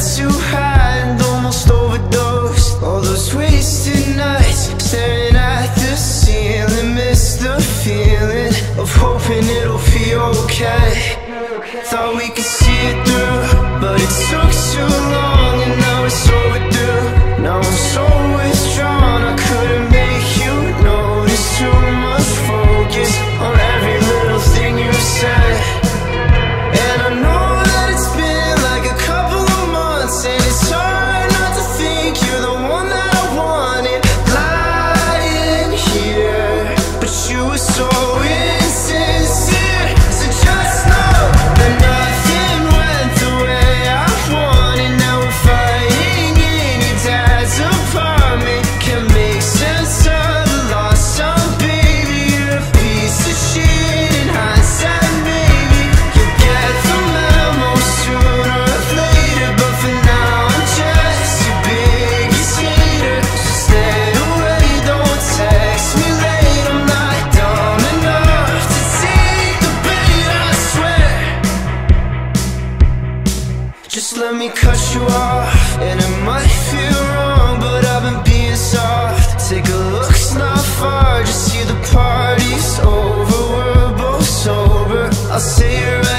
too high and almost overdosed. All those wasted nights staring at the ceiling Miss the feeling of hoping it'll be okay. Thought we could see it through, but it took too long Just let me cut you off. And it might feel wrong But I've been being soft. Take a look, it's not far. Just see the party's over. We're both sober. I'll say you're